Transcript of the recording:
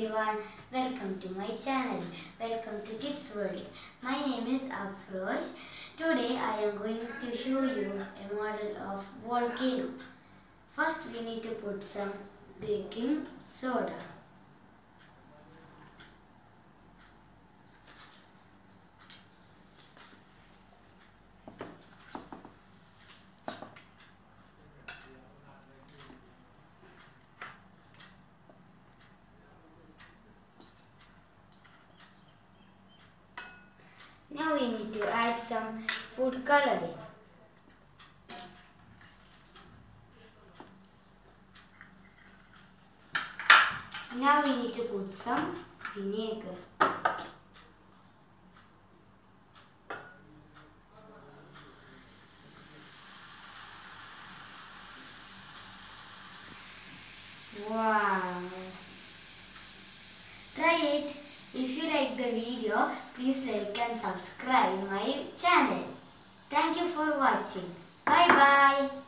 everyone, welcome to my channel. Welcome to Kids World. My name is Afroz. Today I am going to show you a model of volcano. First we need to put some baking soda. Now we need to add some food coloring. Now we need to put some vinegar. Wow! Try it. If you like the video, please like and subscribe my channel. Thank you for watching. Bye bye.